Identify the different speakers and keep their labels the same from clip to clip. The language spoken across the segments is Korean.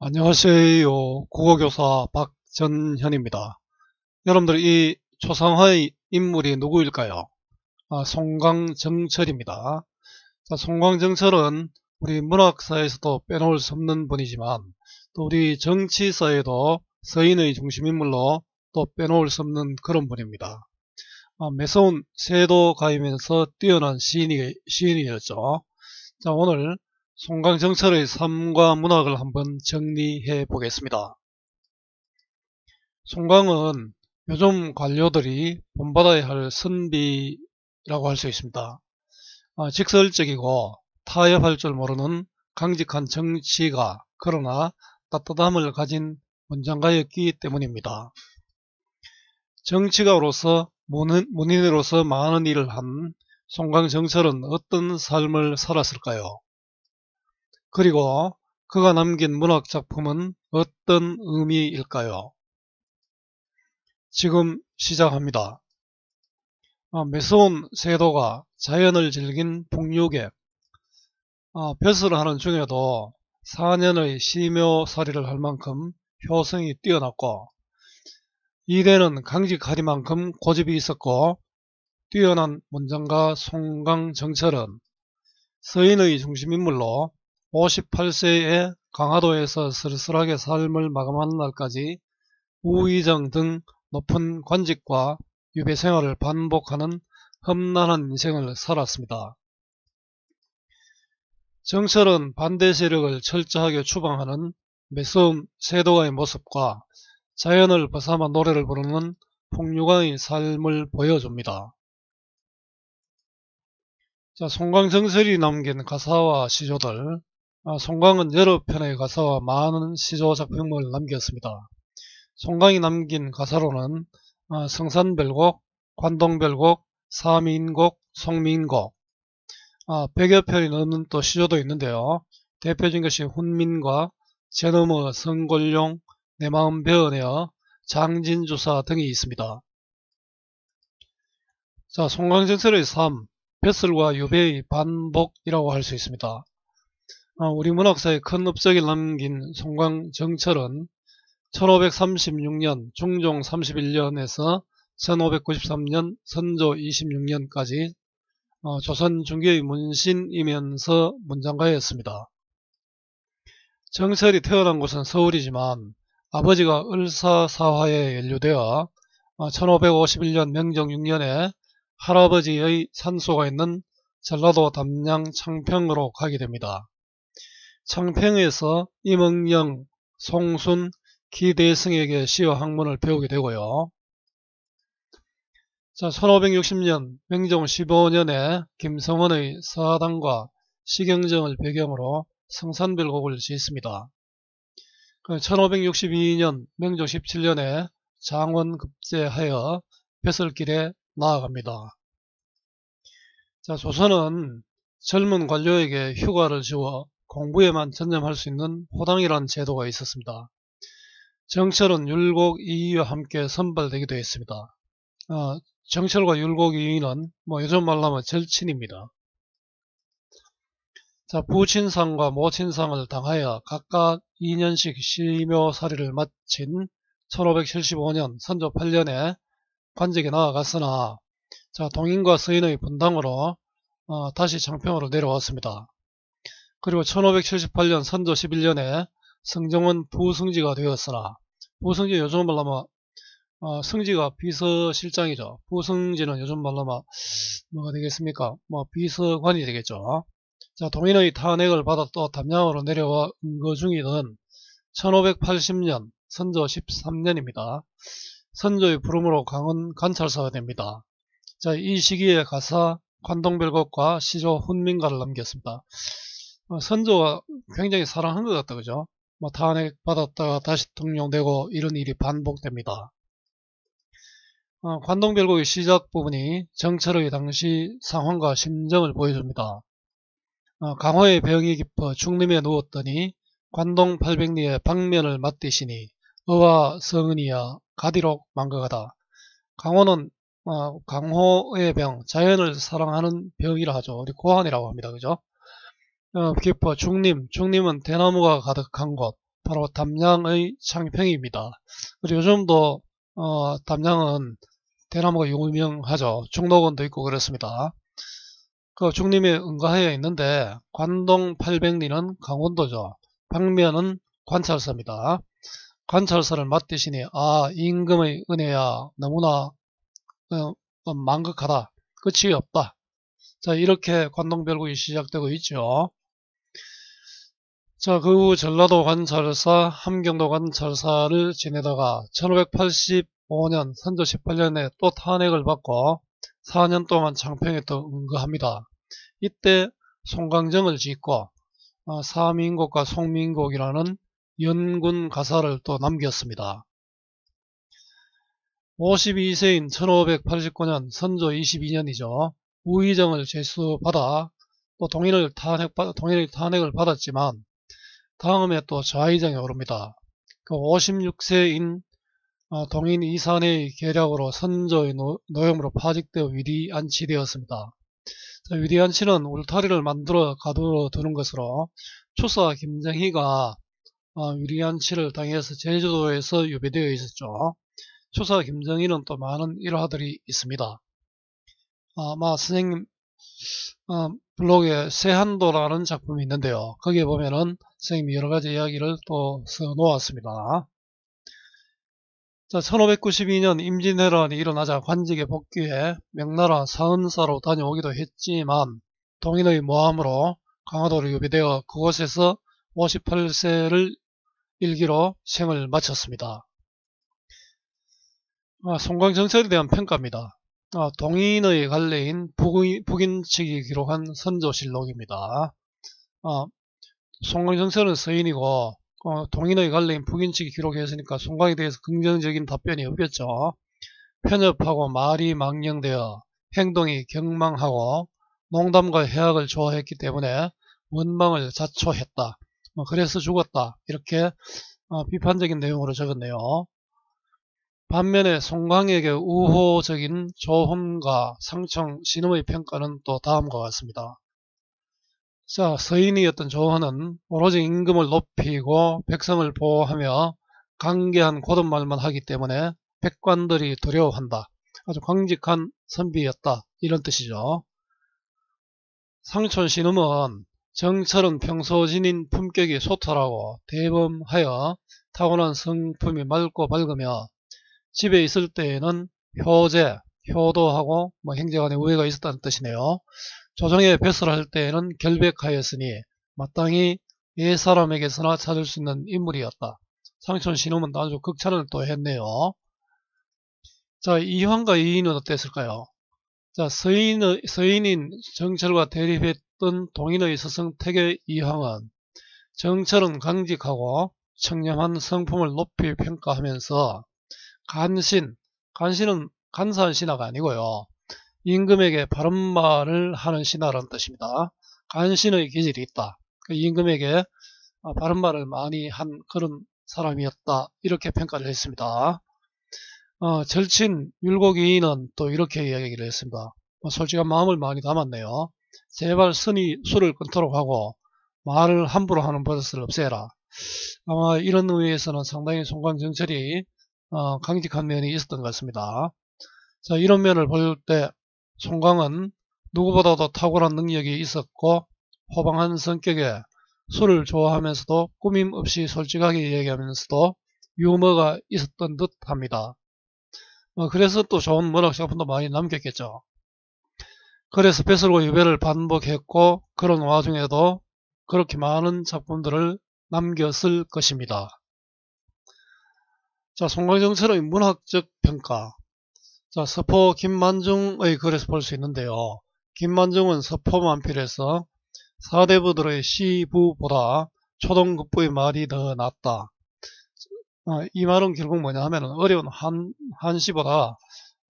Speaker 1: 안녕하세요. 국어교사 박전현입니다. 여러분들 이 초상화의 인물이 누구일까요? 아, 송강정철입니다. 자, 송강정철은 우리 문학사에서도 빼놓을 수 없는 분이지만 또 우리 정치사에도 서인의 중심인물로 또 빼놓을 수 없는 그런 분입니다. 아, 매서운 세도 가이면서 뛰어난 시인이, 시인이었죠. 자, 오늘 송강정철의 삶과 문학을 한번 정리해 보겠습니다. 송강은 요즘 관료들이 본받아야 할 선비라고 할 수 있습니다. 아, 직설적이고 타협할 줄 모르는 강직한 정치가 그러나 따뜻함을 가진 문장가였기 때문입니다. 정치가로서 문인으로서 많은 일을 한 송강정철은 어떤 삶을 살았을까요? 그리고 그가 남긴 문학 작품은 어떤 의미일까요? 지금 시작합니다. 아, 매서운 세도가 자연을 즐긴 풍류계 아, 벼슬을 하는 중에도 4년의 심묘살이를 할 만큼 효성이 뛰어났고 이대는 강직하리만큼 고집이 있었고 뛰어난 문장가 송강정철은 서인의 중심인물로 58세에 강화도에서 쓸쓸하게 삶을 마감하는 날까지 우의정 등 높은 관직과 유배 생활을 반복하는 험난한 인생을 살았습니다. 정철은 반대 세력을 철저하게 추방하는 매서움 세도가의 모습과 자연을 벗삼아 노래를 부르는 풍류가의 삶을 보여줍니다. 자, 송광정설이 남긴 가사와 시조들 아, 송광은 여러 편의 가사와 많은 시조 작품을 남겼습니다. 송광이 남긴 가사로는 아, 성산별곡, 관동별곡, 사민곡, 송민곡, 100여 아, 편이 넘는 또 시조도 있는데요. 대표적인 것이 훈민과 제너머 성골룡, 내 마음 배어내어 장진주사 등이 있습니다. 자, 송광전설의 삶, 뱃슬과 유배의 반복이라고 할 수 있습니다. 어, 우리 문학사의 큰 업적을 남긴 송광정철은 1536년 중종 31년에서 1593년 선조 26년까지 어, 조선 중기의 문신이면서 문장가였습니다. 정철이 태어난 곳은 서울이지만 아버지가 을사사화에 연루되어 1551년 어, 명정 6년에 할아버지의 산소가 있는 전라도 담양 창평으로 가게 됩니다. 창평에서 임응영, 송순, 기대승에게 시와 학문을 배우게 되고요. 자, 1560년 명종 15년에 김성원의 사당과 시경정을 배경으로 성산별곡을 짓습니다. 1562년 명종 17년에 장원 급제하여 벼슬길에 나아갑니다. 자, 조선은 젊은 관료에게 휴가를 주어 공부에만 전념할 수 있는 호당이라는 제도가 있었습니다. 정철은 율곡 이의와 함께 선발되기도 했습니다. 어, 정철과 율곡 이의는 뭐 요즘 말로 하면 절친입니다. 자, 부친상과 모친상을 당하여 각각 2년씩 시묘살이를 마친 1575년 선조 8년에 관직에 나아갔으나 자, 동인과 서인의 분당으로 어, 다시 장평으로 내려왔습니다. 그리고 1578년 선조 11년에 성정원 부승지가 되었으나 부승지 요즘 말로 어, 승지가 비서실장이죠. 부승지는 요즘 말로 뭐가 되겠습니까? 뭐 비서관이 되겠죠. 자 동인의 탄핵을 받아 또 담양으로 내려와 은거 중이던 1580년 선조 13년입니다. 선조의 부름으로 강원 관찰사가 됩니다. 자, 이 시기에 가사 관동별곡과 시조 훈민가를 남겼습니다. 어, 선조가 굉장히 사랑한 것 같다 그죠? 뭐 탄핵 받았다가 다시 등용되고 이런 일이 반복됩니다. 어, 관동별곡의 시작 부분이 정철의 당시 상황과 심정을 보여줍니다. 어, 강호의 병이 깊어 중림에 누웠더니 관동 800리의 방면을 맞대시니 어와 성은이야 가디록 망각하다. 강호는 어, 강호의 병 자연을 사랑하는 병이라 하죠. 우리 고환이라고 합니다. 그죠? 어, 깊어 중림, 중림은 대나무가 가득한 곳, 바로 담양의 창평입니다. 그리고 요즘도 어, 담양은 대나무가 유명하죠. 중록원도 있고 그렇습니다. 그 중림에 응가하여 있는데 관동 800리는 강원도죠. 방면은 관찰사입니다. 관찰사를 맡으시니 아 임금의 은혜야 너무나 어, 어, 만극하다. 끝이 없다. 자 이렇게 관동별국이 시작되고 있죠. 자, 그 후 전라도 관찰사, 함경도 관찰사를 지내다가 1585년 선조 18년에 또 탄핵을 받고 4년 동안 장평에 또 응거합니다. 이때 송강정을 짓고 어, 사민국과 송민국이라는 연군 가사를 또 남겼습니다. 52세인 1589년 선조 22년이죠. 우의정을 제수받아 또 동인을 탄핵, 동인의 탄핵을 받았지만 다음에 또 좌의정에 오릅니다. 그 56세인 어, 동인 이산해의 계략으로 선조의 노, 노염으로 파직되어 위리 안치되었습니다. 위리 안치는 울타리를 만들어 가두어 두는 것으로 추사 김정희가 어, 위리 안치를 당해서 제주도에서 유배되어 있었죠. 초사 김정희는 또 많은 일화들이 있습니다. 아마 선생님 어, 블로그에 세한도라는 작품이 있는데요. 거기에 보면은 선생님이 여러가지 이야기를 또 써놓았습니다. 자, 1592년 임진왜란이 일어나자 관직에 복귀해 명나라 사은사로 다녀오기도 했지만 동인의 모함으로 강화도로 유배되어 그곳에서 58세를 일기로 생을 마쳤습니다. 아, 송광정설에 대한 평가입니다. 아, 동인의 갈래인 북인, 북인 측이 기록한 선조실록입니다. 아, 송광정설은 서인이고 어, 동인의 갈래인 북인 측이 기록했으니까 송광에 대해서 긍정적인 답변이 없겠죠. 편협하고 말이 망령되어 행동이 경망하고 농담과 해악을 좋아했기 때문에 원망을 자초했다. 뭐 그래서 죽었다. 이렇게 어, 비판적인 내용으로 적었네요. 반면에 송광에게 우호적인 조험과 상청, 신음의 평가는 또 다음과 같습니다. 자, 서인이었던 조헌은 오로지 임금을 높이고 백성을 보호하며 강개한 고든 말만 하기 때문에 백관들이 두려워한다. 아주 광직한 선비였다. 이런 뜻이죠. 상촌 신음은 정철은 평소 지닌 품격이 소탈하고 대범하여 타고난 성품이 맑고 밝으며 집에 있을 때에는 효제, 효도하고 뭐 행제간의 우애가 있었다는 뜻이네요. 조정에 배설을 할 때에는 결백하였으니 마땅히 옛사람에게서나 찾을 수 있는 인물이었다. 상촌 신음은 아주 극찬을 또 했네요. 자, 이황과 이인은 어땠을까요? 자, 서인의, 서인인 정철과 대립했던 동인의 태계 이황은 정철은 강직하고 청렴한 성품을 높이 평가하면서 간신, 간신은 간사한 신하가 아니고요. 임금에게 바른 말을 하는 신하라는 뜻입니다. 간신의 기질이 있다. 그 임금에게 바른 말을 많이 한 그런 사람이었다. 이렇게 평가를 했습니다. 어, 절친 율곡이인은 또 이렇게 이야기를 했습니다. 뭐 솔직한 마음을 많이 담았네요. 제발 선이 술을 끊도록 하고 말을 함부로 하는 버릇을 없애라. 아마 이런 의미에서는 상당히 송광정철이 어, 강직한 면이 있었던 것 같습니다. 자, 이런 면을 볼 때 송광은 누구보다도 탁월한 능력이 있었고 호방한 성격에 술을 좋아하면서도 꾸밈 없이 솔직하게 얘기하면서도 유머가 있었던 듯 합니다. 어, 그래서 또 좋은 문학 작품도 많이 남겼겠죠. 그래서 배설과 유배를 반복했고 그런 와중에도 그렇게 많은 작품들을 남겼을 것입니다. 자, 송광정철의 문학적 평가. 자, 서포 김만중의 글에서 볼 수 있는데요. 김만중은 서포 만필에서 사대부들의 시부보다 초동급부의 말이 더 낫다. 어, 이 말은 결국 뭐냐 하면 어려운 한, 한시보다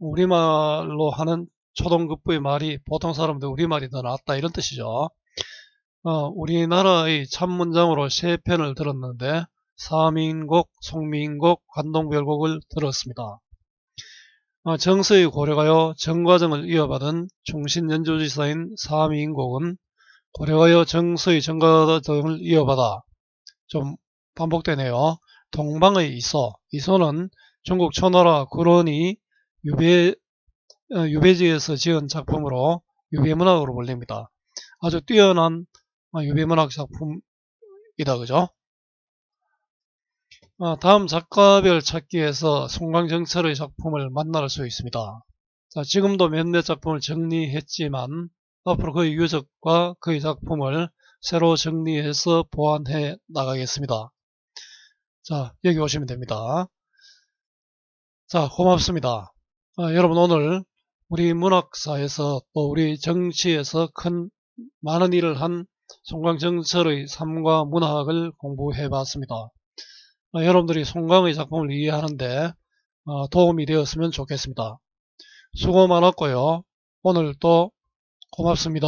Speaker 1: 우리말로 하는 초동급부의 말이 보통 사람들 우리말이 더 낫다 이런 뜻이죠. 어, 우리나라의 참문장으로 세 편을 들었는데 사민곡, 송민곡, 관동별곡을 들었습니다. 어, 정서의 고려가요 정과정을 이어받은 충신연주지사인 사민곡은 고려가요 정서의 정과정을 이어받아 좀 반복되네요. 동방의 이소. 이소는 중국 초나라 구론이 유배, 어, 유배지에서 지은 작품으로 유배문학으로 불립니다. 아주 뛰어난 어, 유배문학 작품이다. 그죠? 어, 다음 작가별 찾기에서 송광정철의 작품을 만날 수 있습니다. 자, 지금도 몇몇 작품을 정리했지만 앞으로 그의 유적과 그의 작품을 새로 정리해서 보완해 나가겠습니다. 자, 여기 오시면 됩니다. 자, 고맙습니다. 아, 여러분 오늘 우리 문학사에서 또 우리 정치에서 큰 많은 일을 한 송광정철의 삶과 문학을 공부해 봤습니다. 아, 여러분들이 송광의 작품을 이해하는데 어, 도움이 되었으면 좋겠습니다. 수고 많았고요. 오늘 또 고맙습니다.